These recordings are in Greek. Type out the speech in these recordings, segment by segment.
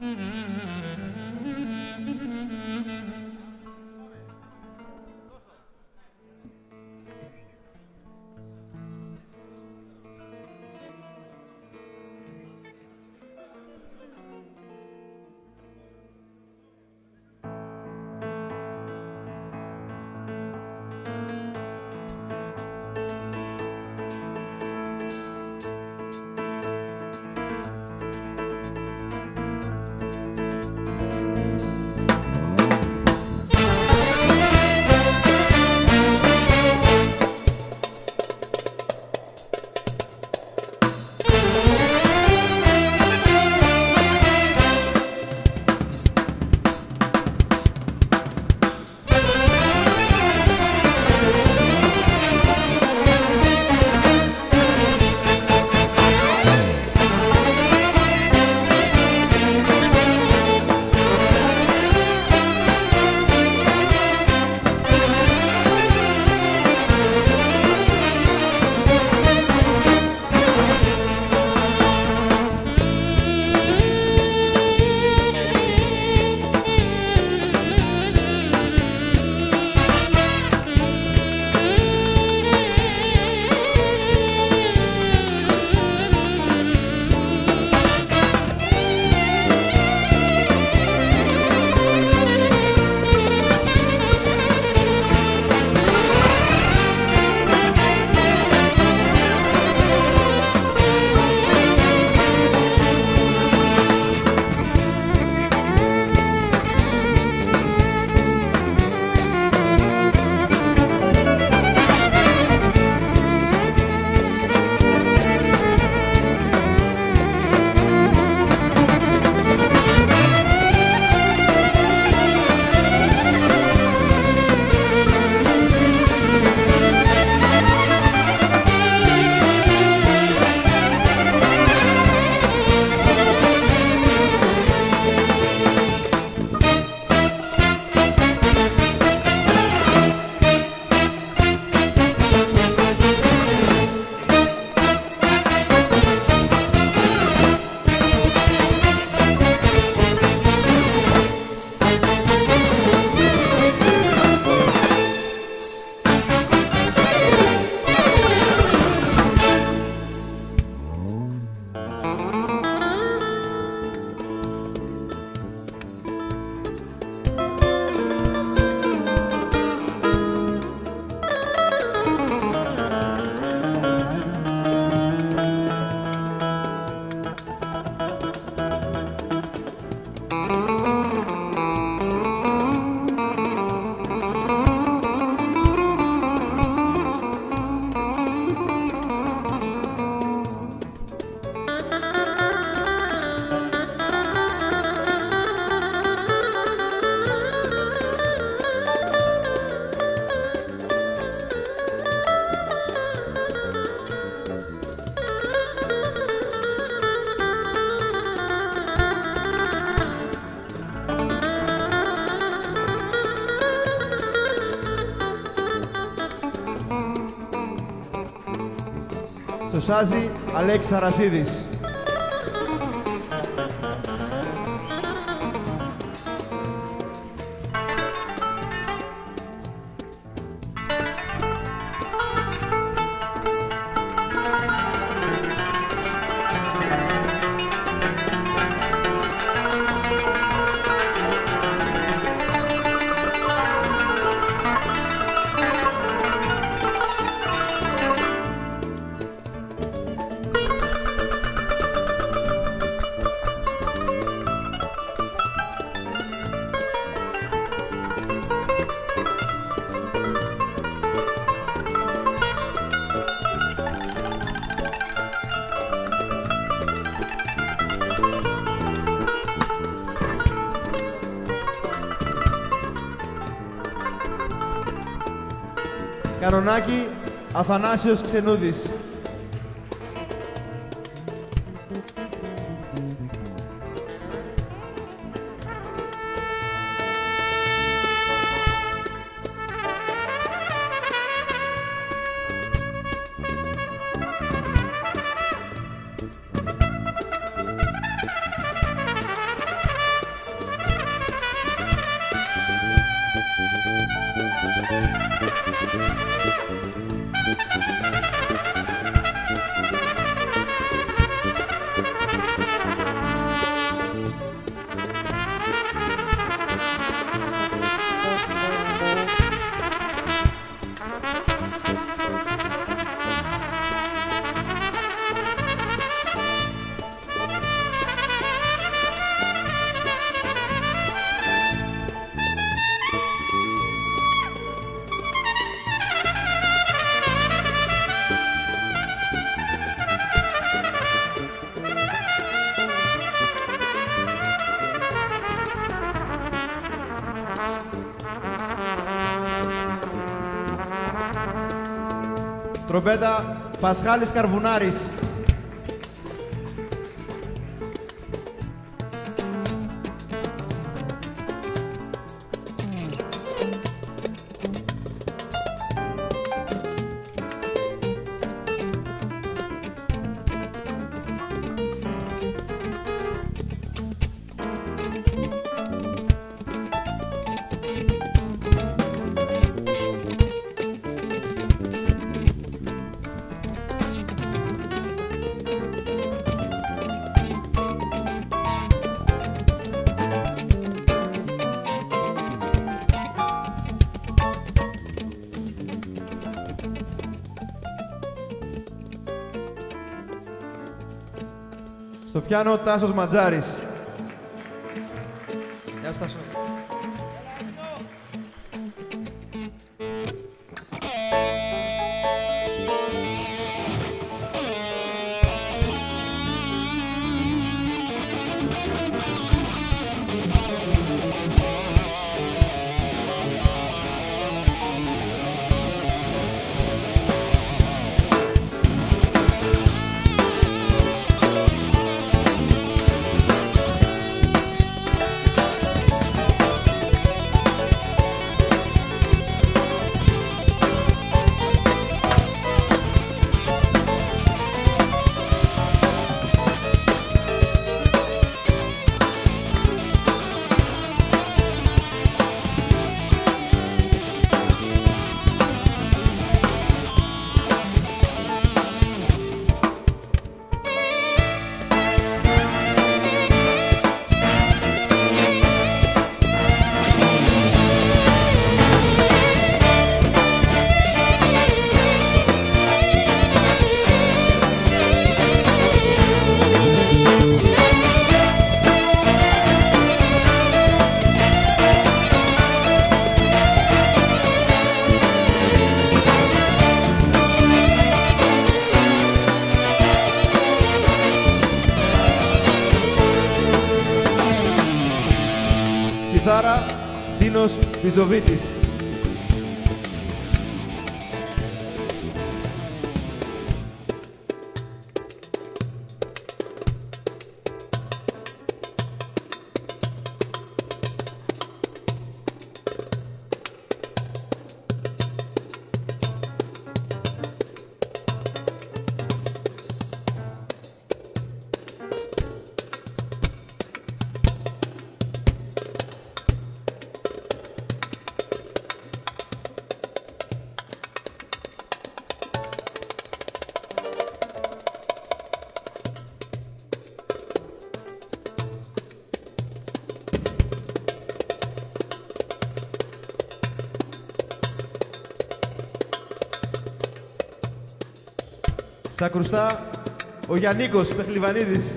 Müzik Σάζι, Αλέξης Αρασίδης. Κανονάκη, Αθανάσιος Ξενούδης. Τρομπέτα Πασχάλης Καρβουνάρης. Στο πιάνο Τάσος Ματζάρης. Mis ouvintes. Στα κρουστά ο Γιαννίκος Πεχλιβανίδης.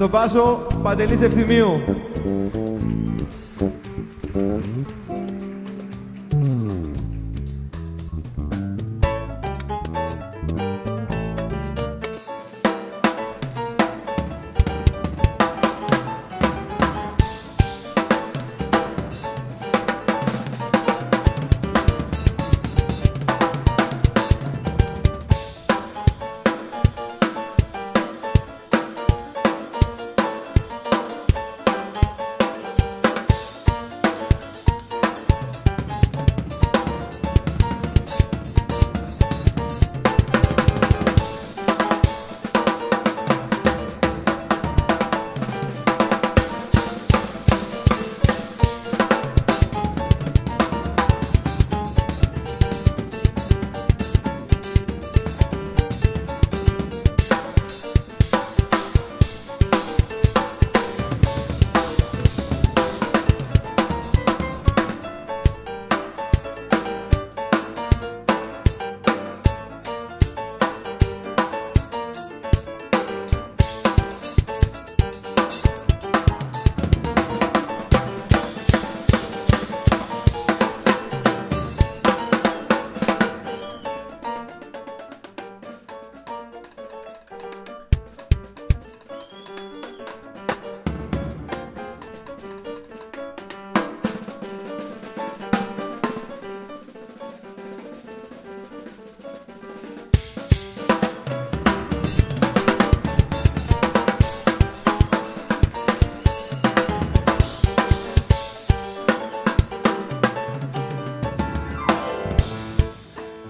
Στον Πάσο Παντελής Ευθυμίου.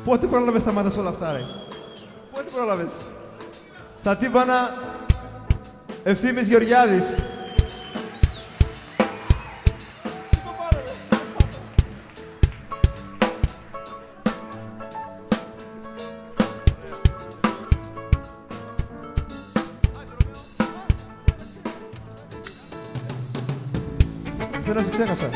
Πότε πρόλαβες τα μάτια όλα αυτά, ρε; Πότε πρόλαβες; Στα τύμπανα, Ευθύμης Γεωργιάδης. Δεν σε ξέχασα.